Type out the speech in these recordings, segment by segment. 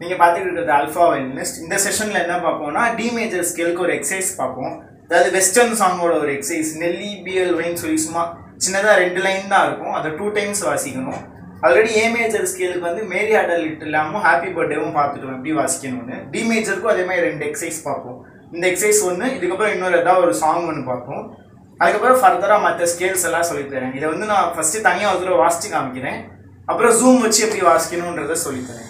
நீங்கள் பார்த்துட்டு இருக்கிறது அல்ஃபா வெல்னஸ் இந்த செஷனில் என்ன பார்ப்போம்னா டி மேஜர் ஸ்கேலுக்கு ஒரு எக்ஸசைஸ் பார்ப்போம். அதாவது வெஸ்டர்ன் சாங்கோட ஒரு எக்ஸசைஸ் நெல்லி பிஎல் வைன்னு சொல்லி சும்மா சின்னதாக ரெண்டு லைன் தான் இருக்கும். அதை டூ டைம்ஸ் வாசிக்கணும். ஆல்ரெடி ஏ மேஜர் ஸ்கேலுக்கு வந்து மேரி ஆடல் இல்லாமல் ஹாப்பி பர்த்டேவும் பார்த்துட்டோம் எப்படி வாசிக்கணும்னு. டி மேஜருக்கும் அதே மாதிரி ரெண்டு எக்ஸசைஸ் பார்ப்போம். இந்த எக்ஸசைஸ் ஒன்று இதுக்கப்புறம் இன்னொரு ஏதாவது ஒரு சாங் ஒன்று பார்ப்போம். அதுக்கப்புறம் ஃபர்தராக மற்ற ஸ்கேல்ஸ் எல்லாம் சொல்லித்தரேன் இதை வந்து நான் ஃபஸ்ட்டு தனியாக ஒரு தடவை வாசித்து காமிக்கிறேன். அப்புறம் ஜூம் வச்சு எப்படி வாசிக்கணுன்றதை சொல்லித்தரேன்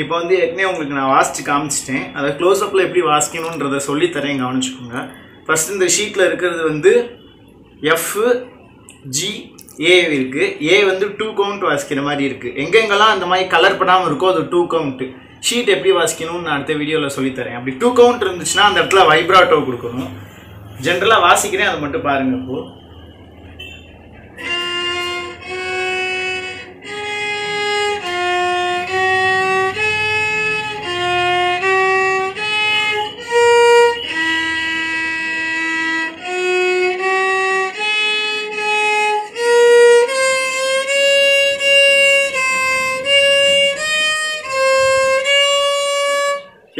இப்போ வந்து ஏற்கனவே உங்களுக்கு நான் வாசித்து காமிச்சிட்டேன். அதை க்ளோஸ்அப்பில் எப்படி வாசிக்கணுன்றதை சொல்லித்தரேன் கவனிச்சுக்கோங்க. ஃபர்ஸ்ட் இந்த ஷீட்டில் இருக்கிறது வந்து எஃப் ஜி ஏ இருக்குது ஏ வந்து டூ கவுண்ட் வாசிக்கிற மாதிரி இருக்குது எங்கெங்கெல்லாம் அந்த மாதிரி கலர் பண்ணாமல் இருக்கோ அது டூ கவுண்ட்டு ஷீட் எப்படி வாசிக்கணும்னு நான் அடுத்த வீடியோவில் சொல்லித்தரேன். அப்படி டூ கவுண்ட் இருந்துச்சுன்னா அந்த இடத்துல வைப்ராட்டோ கொடுக்கணும். ஜென்ரலாக வாசிக்கிறேன் அதை மட்டும் பாருங்கள் இப்போது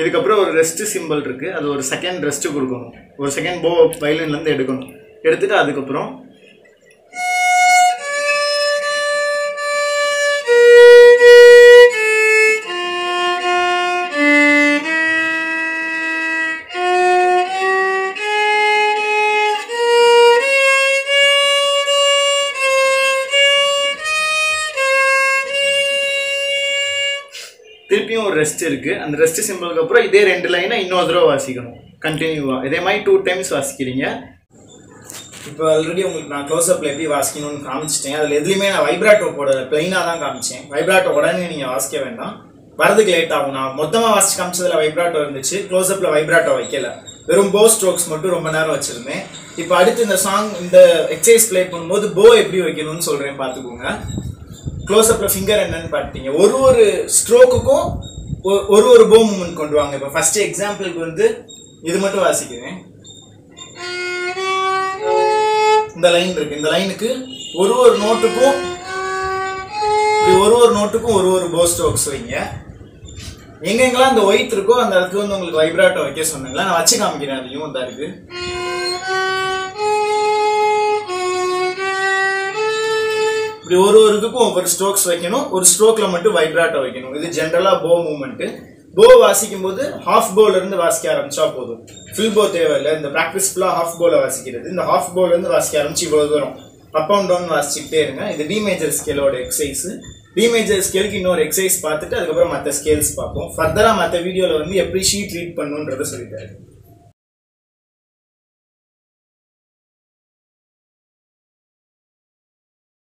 இதுக்கப்புறம் ஒரு ரெஸ்ட்டு சிம்பிள் இருக்குது அது ஒரு செகண்ட் ரெஸ்ட்டு கொடுக்கணும். ஒரு செகண்ட் போ வயலின்லேருந்து எடுக்கணும். எடுத்துகிட்டு அதுக்கப்புறம் திருப்பியும் ஒரு ரெஸ்ட் இருக்குது அந்த ரெஸ்ட் சிம்பிளுக்கு அப்புறம் இதே ரெண்டு லைனை இன்னொரு தடவை வாசிக்கணும். கண்டினியூவாக இதே மாதிரி டூ டைம்ஸ் வாசிக்கிறீங்க. இப்போ ஆல்ரெடி உங்களுக்கு நான் க்ளோஸ்அப்பில் எப்படி வாசிக்கணும்னு காமிச்சிட்டேன். அதில் எதுலையுமே நான் வைப்ராட்டோ போட பிளைனாக தான் காமிச்சேன். வைப்ராட்டோ உடனே நீங்கள் வாசிக்க வேண்டாம். வரதுக்கு லேட் ஆகும். நான் மொத்தமாக வாசிச்சு காமிச்சதில் வைப்ராட்டோ இருந்துச்சு. க்ளோஸ்அப்பில் வைப்ராட்டோ வைக்கல. வெறும் போ ஸ்ட்ரோக்ஸ் மட்டும் ரொம்ப நேரம் வச்சுருந்தேன். இப்போ அடுத்து இந்த சாங் இந்த எக்ஸசைஸ் ப்ளே பண்ணும்போது போ எப்படி வைக்கணும்னு சொல்கிறேன் பார்த்துக்கோங்க. க்ளோஸ்அப்பில் ஃபிங்கர் என்னன்னு பார்த்தீங்க ஒரு ஒரு ஸ்ட்ரோக்குக்கும் ஒரு ஒரு போ மூமெண்ட் கொண்டு வாங்க. இப்போ ஃபர்ஸ்ட் எக்ஸாம்பிளுக்கு வந்து இது மட்டும் வாசிக்கிறேன். இந்த லைன் இருக்கு. இந்த லைனுக்கு ஒரு ஒரு நோட்டுக்கும் ஒரு ஒரு நோட்டுக்கும் ஒரு ஒரு போ ஸ்ட்ரோக்ஸ் வைங்க. எங்கெங்கெல்லாம் அந்த ஒயிட் இருக்கோ அந்த இடத்துக்கு வந்து உங்களுக்கு வைப்ராட்டோ வைக்க சொன்னீங்களா? நான் வச்சு காமிக்கிறேன். அதையும் தான் இருக்கு. இப்படி ஒரு ஒருக்கும் ஒவ்வொரு ஸ்ட்ரோக்ஸ் வைக்கணும். ஒரு ஸ்ட்ரோக்ல மட்டும் வைப்ராட்டோ வைக்கணும். இது ஜென்ரலா போ மூமெண்ட் போ வாசிக்கும் போது ஹாஃப் போல இருந்து வாசிக்க ஆரம்பிச்சா போதும். ஃபில் போ தேவையில்லை. இந்த ப்ராக்டிஸ் ஃபுல்லா ஹாஃப் போல வாசிக்கிறது. இந்த ஹாஃப் போல இருந்து வாசிக்க ஆரம்பிச்சு இவ்வளவு தூரம். அப் அண்ட் டவுன் வாசிச்சுக்கிட்டே இருங்க. இது டி மேஜர் ஸ்கேலோட எக்ஸசைஸ் டி மேஜர் ஸ்கேலுக்கு இன்னொரு எக்ஸசைஸ் பார்த்துட்டு அதுக்கப்புறம் மற்ற ஸ்கேல்ஸ் பார்ப்போம். ஃபர்தரா மற்ற வீடியோல வந்து எப்படி ஷீட் ரீட் பண்ணுன்றதை சொல்லிட்டாரு